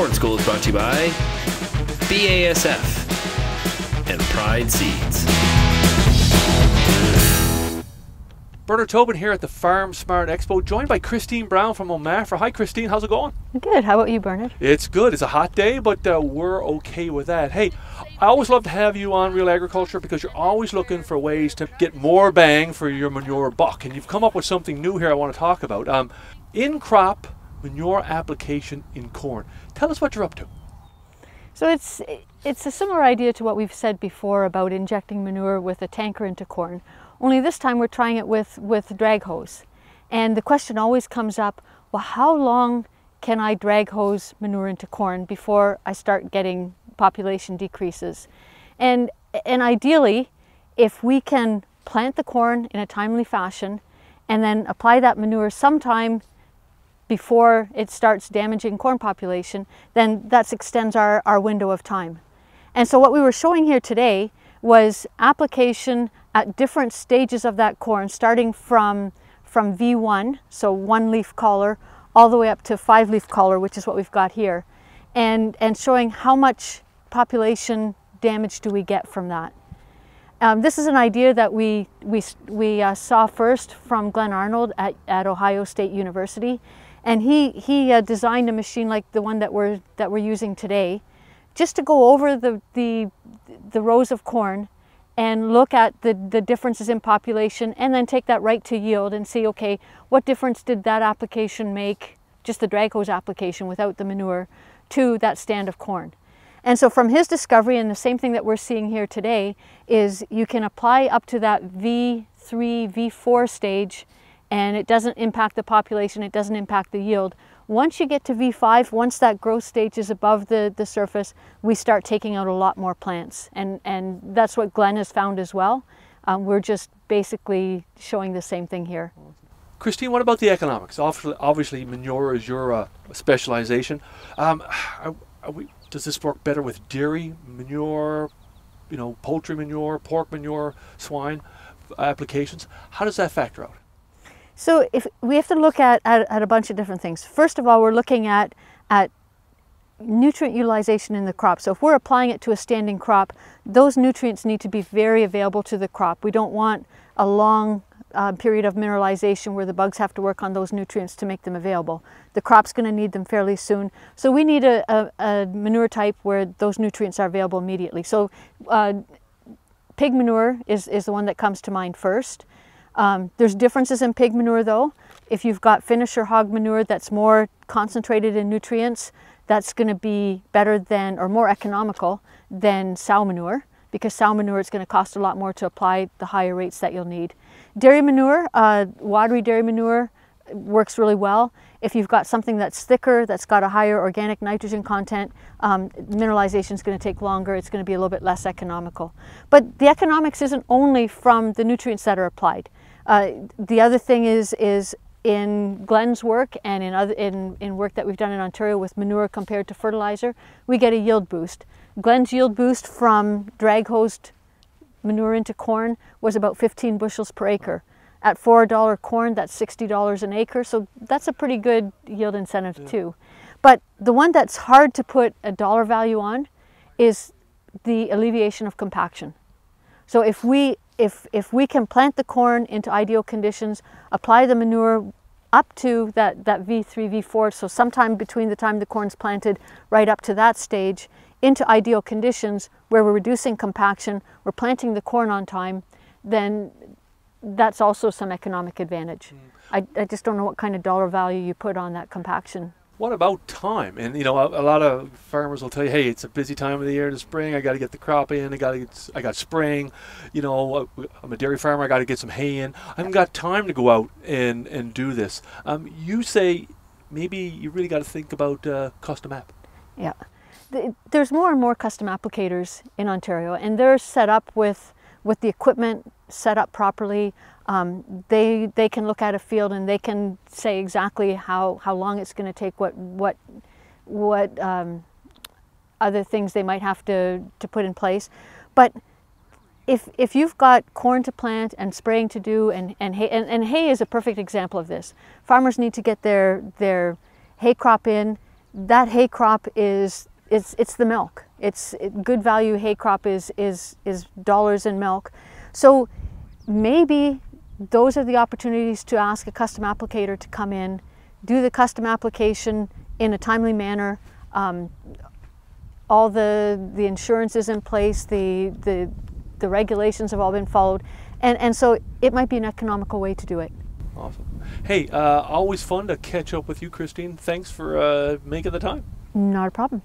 Corn School is brought to you by BASF and Pride Seeds. Bernard Tobin here at the Farm Smart Expo, joined by Christine Brown from Omafra. Hi, Christine. How's it going? Good. How about you, Bernard? It's good. It's a hot day, but uh, we're okay with that. Hey, I always love to have you on Real Agriculture because you're always looking for ways to get more bang for your manure buck, and you've come up with something new here I want to talk about. Um, in crop manure application in corn. Tell us what you're up to. So it's it's a similar idea to what we've said before about injecting manure with a tanker into corn. Only this time we're trying it with, with drag hose. And the question always comes up, well, how long can I drag hose manure into corn before I start getting population decreases? And, and ideally, if we can plant the corn in a timely fashion and then apply that manure sometime before it starts damaging corn population, then that extends our, our window of time. And so what we were showing here today was application at different stages of that corn, starting from, from V1, so one leaf collar, all the way up to five leaf collar, which is what we've got here, and, and showing how much population damage do we get from that. Um, this is an idea that we, we, we uh, saw first from Glen Arnold at, at Ohio State University. And he, he uh, designed a machine like the one that we're, that we're using today, just to go over the, the, the rows of corn and look at the, the differences in population and then take that right to yield and see, okay, what difference did that application make, just the drag hose application without the manure, to that stand of corn. And so from his discovery, and the same thing that we're seeing here today, is you can apply up to that V3, V4 stage, and it doesn't impact the population, it doesn't impact the yield. Once you get to V5, once that growth stage is above the, the surface, we start taking out a lot more plants. And, and that's what Glen has found as well. Um, we're just basically showing the same thing here. Christine, what about the economics? Obviously, obviously manure is your uh, specialization. Um, are, are we, does this work better with dairy manure, you know, poultry manure, pork manure, swine uh, applications? How does that factor out? So if we have to look at, at, at, a bunch of different things. First of all, we're looking at, at nutrient utilization in the crop. So if we're applying it to a standing crop, those nutrients need to be very available to the crop. We don't want a long uh, period of mineralization where the bugs have to work on those nutrients to make them available. The crop's going to need them fairly soon. So we need a, a, a, manure type where those nutrients are available immediately. So uh, pig manure is, is the one that comes to mind first. Um, there's differences in pig manure though. If you've got finisher hog manure that's more concentrated in nutrients, that's going to be better than or more economical than sow manure because sow manure is going to cost a lot more to apply the higher rates that you'll need. Dairy manure, uh, watery dairy manure works really well. If you've got something that's thicker, that's got a higher organic nitrogen content, um, mineralization is going to take longer. It's going to be a little bit less economical. But the economics isn't only from the nutrients that are applied. Uh, the other thing is, is in Glen's work and in, other, in, in work that we've done in Ontario with manure compared to fertilizer, we get a yield boost. Glen's yield boost from drag hosed manure into corn was about 15 bushels per acre. At $4 corn, that's $60 an acre, so that's a pretty good yield incentive yeah. too. But the one that's hard to put a dollar value on is the alleviation of compaction. So if we if, if we can plant the corn into ideal conditions, apply the manure up to that, that V3, V4, so sometime between the time the corn's planted right up to that stage, into ideal conditions where we're reducing compaction, we're planting the corn on time, then that's also some economic advantage. Mm. I, I just don't know what kind of dollar value you put on that compaction what about time? And you know, a, a, lot of farmers will tell you, "Hey, it's a busy time of the year in the spring. I got to get the crop in. I got to I got spring. You know, uh, I'm a dairy farmer. I got to get some hay in. I haven't got time to go out and and do this." Um, you say maybe you really got to think about uh, custom app. Yeah, there's more and more custom applicators in Ontario, and they're set up with with the equipment set up properly. Um, they they can look at a field and they can say exactly how, how long it's going to take, what what what um, other things they might have to, to put in place. But if if you've got corn to plant and spraying to do and, and hay and, and hay is a perfect example of this. Farmers need to get their their hay crop in that hay crop is it's it's the milk. It's it, good value hay crop is is is dollars in milk. So maybe those are the opportunities to ask a custom applicator to come in, do the custom application in a timely manner. Um, all the the insurance is in place, the the the regulations have all been followed, and and so it might be an economical way to do it. Awesome. Hey, uh, always fun to catch up with you, Christine. Thanks for uh, making the time. Not a problem.